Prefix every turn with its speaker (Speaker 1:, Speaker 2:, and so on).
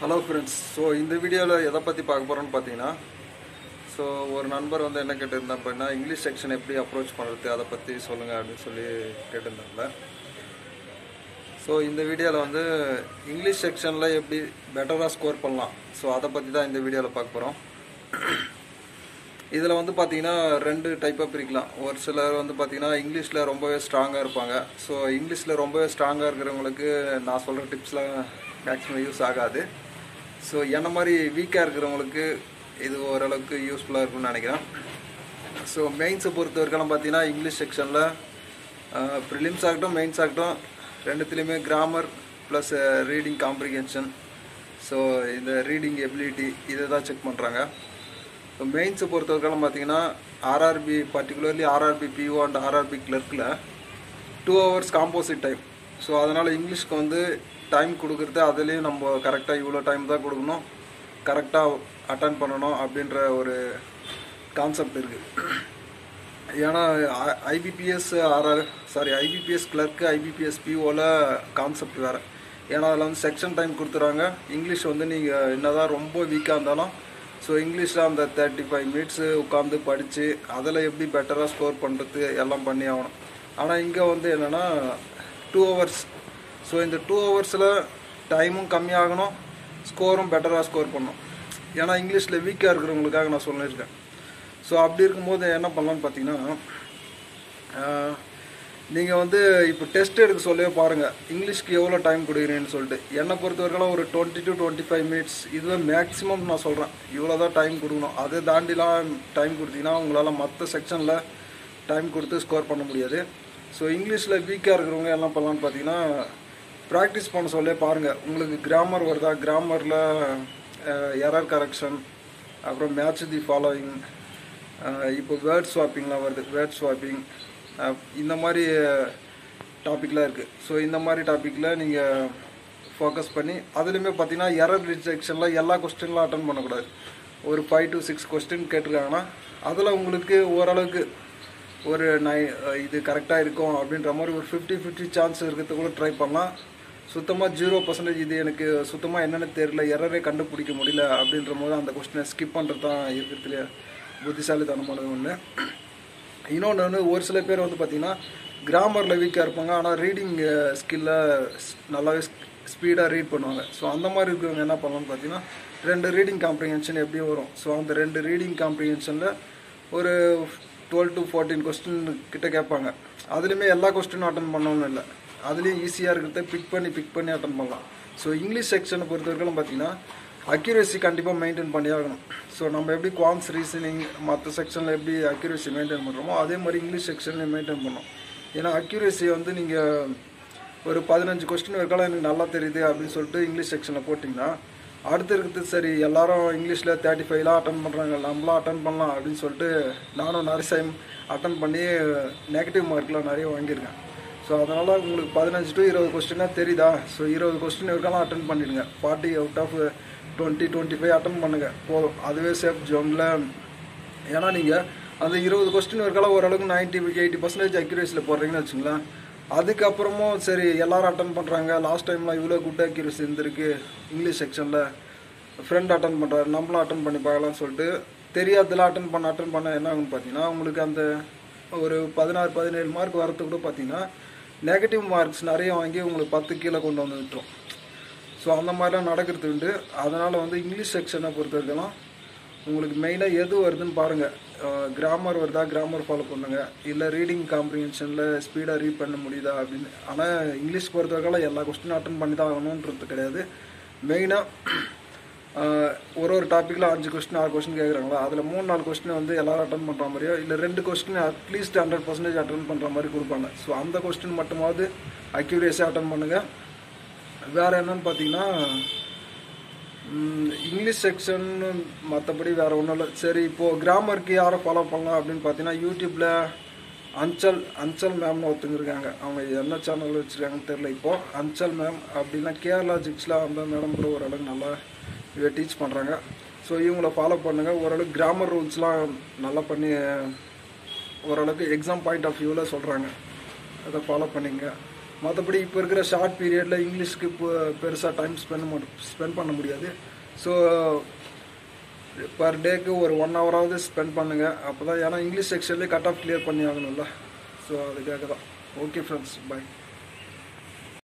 Speaker 1: Hello friends so இந்த வீடியோவில் எதை பற்றி பார்க்க போகிறோன்னு பார்த்தீங்கன்னா ஸோ ஒரு நண்பர் வந்து என்ன கேட்டிருந்தா அப்படின்னா இங்கிலீஷ் செக்ஷன் எப்படி அப்ரோச் பண்ணுறது அதை பற்றி சொல்லுங்கள் அப்படின்னு சொல்லி கேட்டிருந்தாங்க ஸோ இந்த வீடியோவில் வந்து இங்கிலீஷ் செக்ஷனில் எப்படி பெட்டராக ஸ்கோர் பண்ணலாம். ஸோ அதை பற்றி தான் இந்த வீடியோவில் பார்க்க போகிறோம் இதில் வந்து பார்த்தீங்கன்னா ரெண்டு டைப்பாக பிரிக்கலாம். ஒரு சிலர் வந்து பார்த்தீங்கன்னா இங்கிலீஷில் ரொம்பவே ஸ்ட்ராங்காக இருப்பாங்க. ஸோ இங்கிலீஷில் ரொம்பவே ஸ்ட்ராங்காக இருக்கிறவங்களுக்கு நான் சொல்கிற டிப்ஸ்லாம் மேக்ஸிமம் யூஸ் ஆகாது. ஸோ என்ன மாதிரி வீக்காக இருக்கிறவங்களுக்கு இது ஓரளவுக்கு யூஸ்ஃபுல்லாக இருக்கும்னு நினைக்கிறேன். ஸோ மெயின்ஸை பொறுத்த வரைக்கும் பார்த்தீங்கன்னா இங்கிலீஷ் செக்ஷனில் ப்ரிலிம்ஸ் ஆகட்டும் மெயின்ஸ் ஆகட்டும் ரெண்டுத்துலேயுமே grammar plus reading comprehension so இந்த ரீடிங் எபிலிட்டி இதை தான் செக் பண்ணுறாங்க ஸோ மெயின்ஸை பொறுத்த வரைக்கும் பார்த்தீங்கன்னா RRB particularly RRB PO and RRB கிளர்க்கில் two hours composite time so அதனால் இங்கிலீஷ்க்கு வந்து டைம் கொடுக்குறது அதுலேயும் நம்ம கரெக்டாக இவ்வளோ டைம் தான் கொடுக்கணும். கரெக்டாக அட்டன் பண்ணணும் அப்படின்ற ஒரு கான்செப்ட் இருக்குது ஏன்னா ஐபிபிஎஸ் ஆர்ஆர் சாரி ஐபிபிஎஸ் கிளர்க்கு ஐபிபிஎஸ் பிஓவில் கான்செப்ட் வேறு. ஏன்னா அதில் வந்து செக்ஷன் டைம் கொடுத்துறாங்க. இங்கிலீஷ் வந்து நீங்கள் என்னதான் ரொம்ப வீக்காக இருந்தாலும் ஸோ இங்கிலீஷில் அந்த தேர்ட்டி ஃபைவ் மினிட்ஸு உட்காந்து படித்து அதில் எப்படி பெட்டராக ஸ்கோர் பண்ணுறது எல்லாம் பண்ணி ஆகணும். ஆனால் இங்கே வந்து என்னென்னா டூ ஹவர்ஸ் ஸோ இந்த டூ ஹவர்ஸில் டைமும் கம்மியாகணும் ஸ்கோரும் பெட்டராக ஸ்கோர் பண்ணணும். ஏன்னா இங்கிலீஷில் வீக்காக இருக்கிறவங்களுக்காக நான் சொல்லியிருக்கேன். ஸோ அப்படி இருக்கும்போது என்ன பண்ணலான்னு பார்த்தீங்கன்னா நீங்கள் வந்து இப்போ டெஸ்ட் எடுக்க சொல்லவே பாருங்கள் இங்கிலீஷ்க்கு எவ்வளோ டைம் கொடுக்குறீங்கன்னு சொல்லிட்டு. என்னை பொறுத்த வரைக்கும் ஒரு twenty to twenty five minutes இதுவே மேக்ஸிமம் நான் சொல்கிறேன் இவ்வளோ தான் டைம் கொடுக்கணும். அதை தாண்டிலாம் டைம் கொடுத்தீங்கன்னா உங்களால் மற்ற செக்ஷனில் டைம் கொடுத்து ஸ்கோர் பண்ண முடியாது. ஸோ இங்கிலீஷில் வீக்காக இருக்கிறவங்க என்ன பண்ணலான்னு பார்த்தீங்கன்னா ப்ராக்டிஸ் பண்ண சொல்லே பாருங்கள் உங்களுக்கு கிராமர் வருதா? கிராமரில் எரர் கரெக்ஷன் அப்புறம் மேட்ச் தி ஃபாலோயிங் இப்போ வேர்ட் ஸ்வாப்பிங்லாம் வருது. வேர்ட் ஸ்வாப்பிங் இந்த மாதிரி டாப்பிக்லாம் இருக்குது ஸோ இந்த மாதிரி டாப்பிக்கில் நீங்கள் ஃபோக்கஸ் பண்ணி அதுலேயுமே பார்த்தீங்கன்னா எரர் ரிஜெக்ஷனில் எல்லா கொஸ்டின்லாம் அட்டன் பண்ணக்கூடாது. ஒரு ஃபைவ் டு சிக்ஸ் கொஸ்டின் கேட்டிருக்காங்கன்னா அதில் உங்களுக்கு ஓரளவுக்கு ஒரு நை இது கரெக்டாக இருக்கும் அப்படின்ற மாதிரி ஒரு ஃபிஃப்டி ஃபிஃப்டி சான்ஸ் இருக்கிறதுக்குள்ளே ட்ரை பண்ணலாம். சுத்தமாக ஜீரோ பர்சன்டேஜ் இது எனக்கு சுத்தமாக என்னென்னு தெரியல எரரே கண்டுபிடிக்க முடியல அப்படின்ற போது அந்த கொஸ்டினை ஸ்கிப் பண்ணுறது தான் இருக்கிறதுல புத்திசாலித்தனமானது ஒன்று இன்னொன்று வந்து ஒரு சில பேர் வந்து பார்த்திங்கன்னா கிராமரில் வீக்காக இருப்பாங்க ஆனால் ரீடிங் ஸ்கில்ல நல்லாவே ஸ்பீடாக ரீட் பண்ணுவாங்க. ஸோ அந்த மாதிரி இருக்கிறவங்க என்ன பண்ணலாம்னு பார்த்தீங்கன்னா ரெண்டு ரீடிங் காம்ப்ரிஹென்ஷன் எப்படியும் வரும். ஸோ அந்த ரெண்டு ரீடிங் காம்ப்ரிஹென்ஷனில் ஒரு டுவெல் டு ஃபோர்டீன் கொஸ்டின் கிட்ட கேட்பாங்க. அதுலேயுமே எல்லா கொஸ்டினும் அட்டன் பண்ணணும்னு இல்லை. அதுலேயும் ஈஸியாக இருக்கிறத பிக் பண்ணி பிக் பண்ணி அட்டன் பண்ணலாம். ஸோ இங்கிலீஷ் செக்ஷனை பொறுத்த வரைக்கும் பார்த்தீங்கன்னா அக்யூரேசி கண்டிப்பாக மெயின்டைன் பண்ணி ஆகணும். ஸோ நம்ம எப்படி குவாம்ஸ் ரீசனிங் மற்ற செக்ஷனில் எப்படி அக்யூரேசி மெயின்டைன் பண்ணுறோமோ அதே மாதிரி இங்கிலீஷ் செக்ஷன்லேயும் மெயின்டைன் பண்ணணும். ஏன்னா அக்யூரேசி வந்து நீங்கள் ஒரு பதினஞ்சு கொஸ்டின் இருக்கலாம் எனக்கு நல்லா தெரியுது அப்படின்னு சொல்லிட்டு இங்கிலீஷ் செக்ஷனில் போட்டிங்கன்னா அடுத்து இருக்கிறது சரி எல்லாரும் இங்கிலீஷில் தேர்ட்டி ஃபைவ்லாம் அட்டன் பண்ணுறாங்க நம்மளாம் அட்டன் பண்ணலாம் அப்படின்னு சொல்லிட்டு நானும் நிறைய டைம் அட்டன் பண்ணி நெகட்டிவ் மார்க்லாம் நிறைய வாங்கியிருக்கேன். ஸோ அதனால் உங்களுக்கு பதினஞ்சு டு இருபது கொஸ்டினாக தெரியுதா? ஸோ இருபது கொஸ்டின் இருக்கலாம் அட்டன் பண்ணிடுங்க. Forty out of twenty twenty five attend பண்ணுங்கள் போதும். அதுவே சேஃப் ஜோனில் ஏன்னா நீங்கள் அந்த இருபது கொஸ்டின் இருக்கலாம் ஓரளவுக்கு நைன்ட்டி எயிட்டி பர்சன்டேஜ் அக்யூரேசியில் போடுறீங்கன்னு வச்சுங்களேன். அதுக்கப்புறமும் சரி எல்லோரும் அட்டன் பண்ணுறாங்க லாஸ்ட் டைமில் இவ்வளோ குட் அக்யூரேசி இருந்திருக்கு. இங்கிலீஷ் செக்ஷனில் ஃப்ரெண்ட் அட்டன் பண்ணுறாரு நம்மளும் அட்டன் பண்ணி பார்க்கலாம்னு சொல்லிட்டு தெரியாததெல்லாம் அட்டன் பண்ண அட்டன் பண்ண என்ன ஆகுன்னு பார்த்தீங்கன்னா உங்களுக்கு அந்த ஒரு பதினாறு பதினேழு மார்க் வரத்து கூட பார்த்தீங்கன்னா நெகட்டிவ் மார்க்ஸ் நிறைய வாங்கி உங்களுக்கு பத்து கீழே கொண்டு வந்து விட்டுரும். ஸோ அந்த மாதிரிலாம் நடக்கிறது உண்டு. அதனால் வந்து இங்கிலீஷ் செக்ஷனை பொறுத்த வரைக்கும் உங்களுக்கு மெயினாக எது வருதுன்னு பாருங்கள் கிராமர் வருதா கிராமர் ஃபாலோ பண்ணுங்கள் இல்லை ரீடிங் காம்ப்ரிஹென்ஷனில் ஸ்பீடாக ரீட் பண்ண முடியுதா அப்படின்னு. ஆனால் இங்கிலீஷ் பொறுத்த வரைக்கும் எல்லா கொஸ்டின் அட்டன் பண்ணி தான் ஆகணுன்றது கிடையாது. மெயினாக ஒரு ஒரு டாப்பிக்கில் அஞ்சு கொஸ்டின் ஆறு கொஸ்டின் கேட்குறாங்களா அதில் மூணு நாலு கொஸ்டின் வந்து எல்லோரும் அட்டன் பண்ணுற மாதிரியோ இல்லை ரெண்டு question at least hundred percentage attend பண்ணுற மாதிரி கொடுப்பாங்க. ஸோ அந்த கொஸ்டின் மட்டுமாவது அக்யூரேஸாக அட்டன் பண்ணுங்கள் வேறு என்னன்னு பார்த்தீங்கன்னா இங்கிலீஷ் செக்ஷன் மற்றபடி வேறு ஒன்றும் இல்லை. சரி இப்போது கிராமருக்கு யாரை ஃபாலோ பண்ணலாம் அப்படின்னு பார்த்தீங்கன்னா யூடியூப்பில் அஞ்சல் அஞ்சல் மேம்னு ஒருத்தங்க இருக்காங்க. அவங்க என்ன சேனல் வச்சுருக்காங்கன்னு தெரில இப்போது அஞ்சல் மேம் அப்படின்னா கேரளா ஜிக்ஸில் அந்த மேடம் கூட ஓரளவுக்கு நல்லா டீச் பண்ணுறாங்க ஸோ இவங்கள ஃபாலோ பண்ணுங்கள் ஓரளவுக்கு கிராமர் ரூல்ஸ்லாம் நல்லா பண்ணி ஓரளவுக்கு எக்ஸாம் பாயிண்ட் ஆஃப் வியூவில் சொல்கிறாங்க அதை ஃபாலோ பண்ணிங்க. மற்றபடி இப்போ இருக்கிற ஷார்ட் பீரியடில் இங்கிலீஷ்க்கு இப்போ பெருசாக டைம் ஸ்பெண்ட் ஸ்பெண்ட் பண்ண முடியாது. ஸோ பர் டேக்கு ஒரு ஒன் ஹவராவது ஸ்பெண்ட் பண்ணுங்கள் அப்போ தான் ஏன்னா இங்கிலீஷ் செக்ஷன்லேயே கட் ஆஃப் கிளியர் பண்ணி ஆகணும்ல ஸோ அதுக்காக தான் ஓகே ஃப்ரெண்ட்ஸ் பை